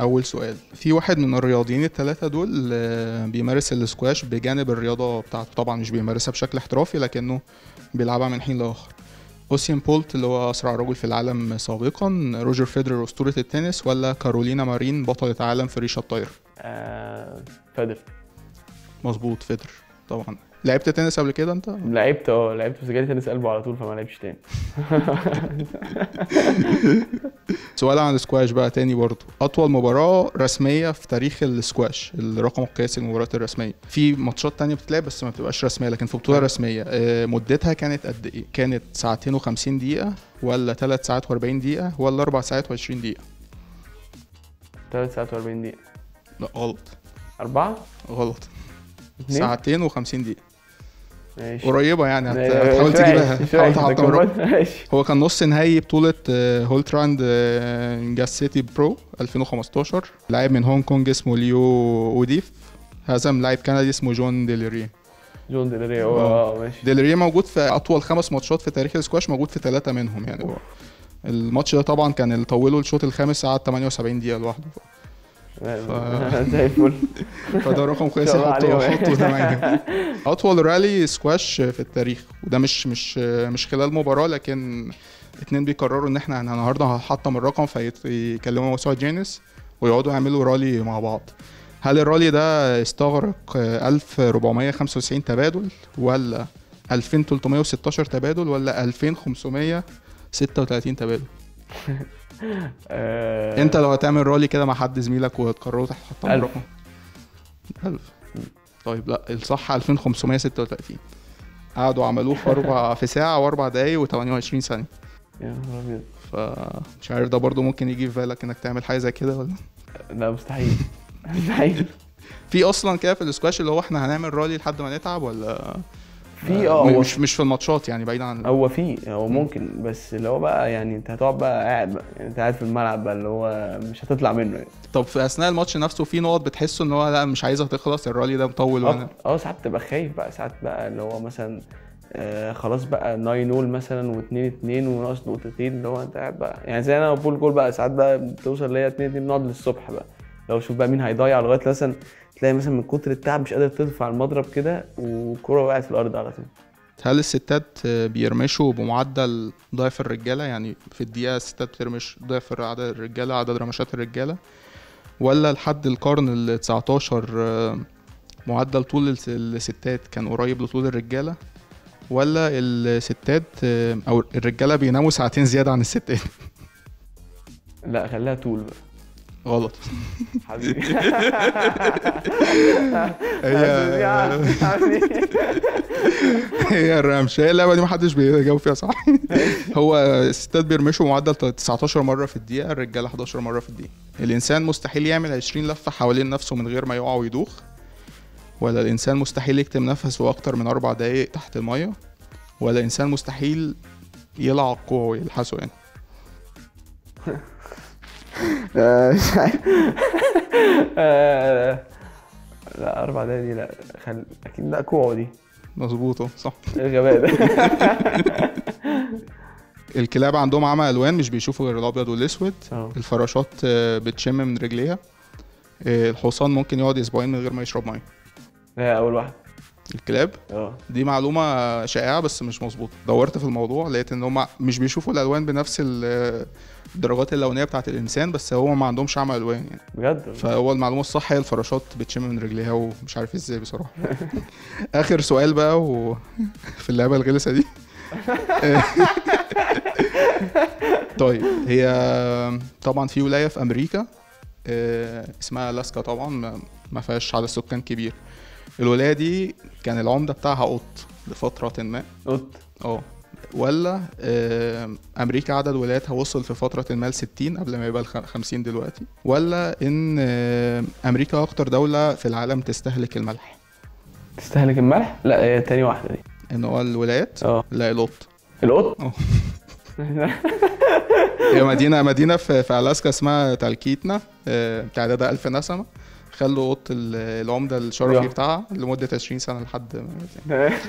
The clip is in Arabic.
أول سؤال. في واحد من الرياضيين الثلاثه دول آه، بيمارس السكواش بجانب الرياضة بتاعته. طبعا مش بيمارسها بشكل احترافي لكنه بيلعبها من حين لآخر. يوسين بولت اللي هو أسرع رجل في العالم سابقا روجر فيدرر أسطورة التنس ولا كارولينا مارين بطلة عالم في ريشة الطايرة؟ آه فيدرر مظبوط فيدرر طبعا. لعبت تنس قبل كده انت؟ لعبت آه لعبت بس جالي tennis elbow على طول فما لعبش تاني. سؤال عن السكواش بقى تاني برضو أطول مباراة رسمية في تاريخ السكواش الرقم القياسي للمباريات الرسمية. في ماتشات تانية بتتلعب بس ما بتبقاش رسمية لكن في بطولة رسمية آه، مدتها كانت قد إيه؟ كانت ساعتين و50 دقيقة ولا 3 ساعات و40 دقيقة ولا 4 ساعات و20 دقيقة؟ 3 ساعات و40 دقيقة. لا غلط. أربعة؟ غلط؟ ساعتين و50 دقيقة. ماشي. قريبة يعني هتحاول تجيبها. وحش، مش حاول وحش، تحطم ده الرقم. كان- ماشي. هو كان نص نهائي بطولة آه، Holtrand Gas City Pro 2015 لاعب من هونج كونج اسمه ليو أوديف. هزم لاعب كندي اسمه شون ديليري شون ديليري. آه. ماشي. ديليري موجود في أطول خمس ماتشات في تاريخ السكواش موجود في ثلاثة منهم يعني. هو الماتش ده طبعا كان اللي طوله الشوط الخامس قعد 78 دقيقة لوحده. زي الفل. فده رقم كويس. يحطه زمان أطول رالي سكواش في التاريخ. وده مش مش مش خلال مباراة لكن اتنين بيقرروا إن إحنا النهارده هنحطم الرقم فيكلموا موسوعه جينيس ويقعدوا يعملوا رالي مع بعض. هل الرالي ده استغرق 1495 تبادل ولا 2316 تبادل ولا 2536 تبادل؟ انت لو هتعمل رالي كده مع حد زميلك وتقرروا تحطم. الرقم 1000 طيب لا الصح 2536 قعدوا عملوه في أربع في ساعة وأربع دقايق و28 ثانية. يا نهار أبيض. فمش عارف ده برضو ممكن يجي في بالك إنك تعمل حاجة زي كده ولا؟ لا مستحيل. مستحيل. في أصلا كده في السكواش اللي هو إحنا هنعمل رالي لحد ما نتعب ولا؟ في آه هو مش مش في الماتشات يعني بعيد عن هو في هو ممكن بس اللي هو بقى يعني انت هتقعد بقى قاعد بقى يعني انت قاعد في الملعب بقى اللي هو مش هتطلع منه يعني. طب في أثناء الماتش نفسه في نقط بتحسوا إن هو لأ مش عايزها تخلص الرالي ده مطول وأنا أه أه ساعات بتبقى خايف بقى ساعات بقى اللي هو مثلا آه خلاص بقى 9 نول مثلا و2 2 وناقص نقطتين اللي هو انت قاعد بقى يعني زي أنا وبول جول بقى ساعات بقى بتوصل هي 2 2 نقعد للصبح بقى. لو شوف بقى مين هيضيع لغاية مثلا تلاقي مثلا من كتر التعب مش قادر ترفع المضرب كده والكرة وقعت في الأرض على طول. هل الستات بيرمشوا بمعدل ضعف الرجالة؟ يعني في الدقيقة الستات بترمش ضعف عدد الرجالة عدد رمشات الرجالة؟ ولا لحد القرن ال 19 آه، معدل طول الس- الستات كان قريب لطول الرجالة؟ ولا الستات آه، أو الرجالة بيناموا ساعتين زيادة عن الستات؟ لا خليها طول بقى. غلط. حبيبي. هي هي اللعبة دي محدش بيجاوب فيها صح. هو الستات بيرمشوا معدل 19 مرة في الدقيقة الرجالة 11 مرة في الدقيقة. الإنسان مستحيل يعمل 20 لفة حوالين نفسه من غير ما يقع ويدوخ. ولا الإنسان مستحيل يكتم نفسه أكتر من أربع دقايق تحت المية. ولا الانسان مستحيل يلعق كوعه ويلحسه يعني. مش عارف. آه، لا أربع دقايق دي لا خل... أكيد لا كوعه دي. مظبوط أهو، صح. الغباء ده. الكلاب عندهم عمى ألوان مش بيشوفوا غير الأبيض والأسود. آه. الفراشات آه، بتشم من رجليها. الحصان ممكن يقعد أسبوعين من غير ما يشرب مية. هي أول واحدة الكلاب. آه. دي معلومة شائعة بس مش مظبوطة. دورت في الموضوع لقيت إن هم مش بيشوفوا الألوان بنفس ال- الدرجات اللونية بتاعت الإنسان بس هو ما عندهمش عمى ألوان يعني. بجد؟ فهو المعلومة الصح هي الفراشات بتشم من رجليها ومش عارف إزاي بصراحة. آخر سؤال بقى و... في اللعبة الغلسة دي. طيب هي طبعا في ولاية في أمريكا آه، اسمها ألاسكا طبعا ما- ما فيهاش عدد سكان كبير. الولاية دي كان العمدة بتاعها قط لفترة ما. قط؟ آه. ولا آه، أمريكا عدد ولاياتها وصل في فترة ما ل 60 قبل ما يبقى ال 50 دلوقتي. ولا إن آه، أمريكا أكتر دولة في العالم تستهلك الملح. تستهلك الملح؟ لا هي تاني واحدة دي. إن هو الولايات؟ آه. لا القط. القط؟ آه. هي مدينة مدينة في, في ألاسكا اسمها تالكيتنا آه، تعدادها 1000 نسمة. خلوا قط ال- العمدة الشرفي. بتاعها لمدة 20 سنة لحد ما يعني.